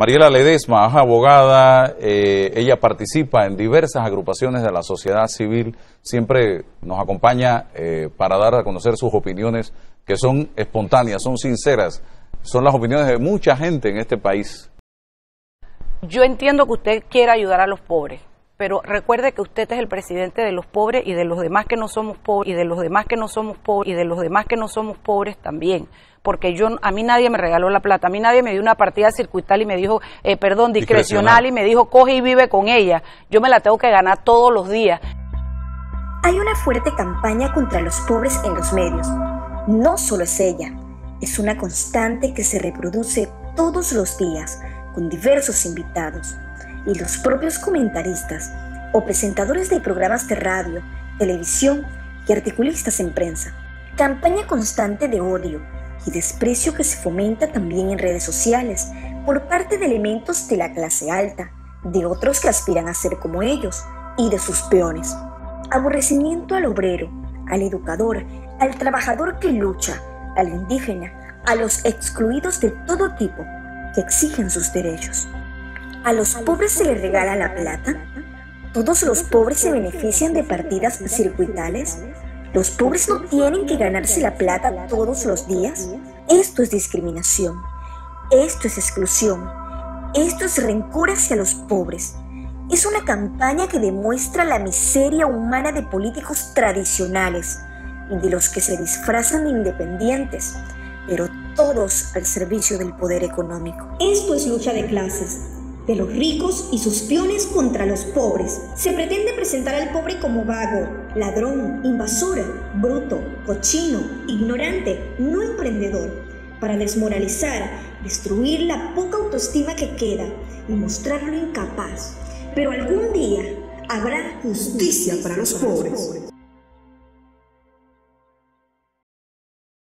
Mariela Ledesma es abogada, eh, ella participa en diversas agrupaciones de la sociedad civil, siempre nos acompaña eh, para dar a conocer sus opiniones que son espontáneas, son sinceras, son las opiniones de mucha gente en este país. Yo entiendo que usted quiera ayudar a los pobres, pero recuerde que usted es el presidente de los pobres y de los demás que no somos pobres y de los demás que no somos pobres y de los demás que no somos pobres también porque yo a mí nadie me regaló la plata, a mí nadie me dio una partida circuital y me dijo, eh, perdón, discrecional, y me dijo, coge y vive con ella. Yo me la tengo que ganar todos los días. Hay una fuerte campaña contra los pobres en los medios. No solo es ella, es una constante que se reproduce todos los días con diversos invitados y los propios comentaristas o presentadores de programas de radio, televisión y articulistas en prensa. Campaña constante de odio y desprecio que se fomenta también en redes sociales por parte de elementos de la clase alta, de otros que aspiran a ser como ellos y de sus peones. Aborrecimiento al obrero, al educador, al trabajador que lucha, al indígena, a los excluidos de todo tipo que exigen sus derechos. A los pobres se les regala la plata. Todos los pobres se benefician de partidas circuitales ¿Los pobres no tienen que ganarse la plata todos los días? Esto es discriminación. Esto es exclusión. Esto es rencor hacia los pobres. Es una campaña que demuestra la miseria humana de políticos tradicionales y de los que se disfrazan de independientes, pero todos al servicio del poder económico. Esto es lucha de clases de los ricos y sus peones contra los pobres. Se pretende presentar al pobre como vago, ladrón, invasor, bruto, cochino, ignorante, no emprendedor, para desmoralizar, destruir la poca autoestima que queda y mostrarlo incapaz. Pero algún día habrá justicia para los pobres.